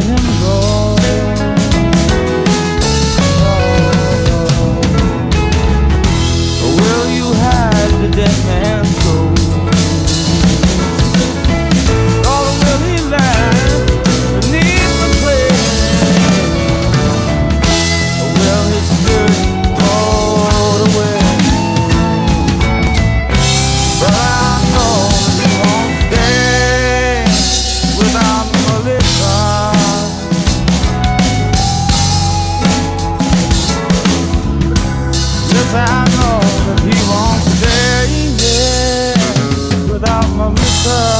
and roll. I know that he won't stay here without my mister.